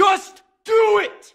Just do it!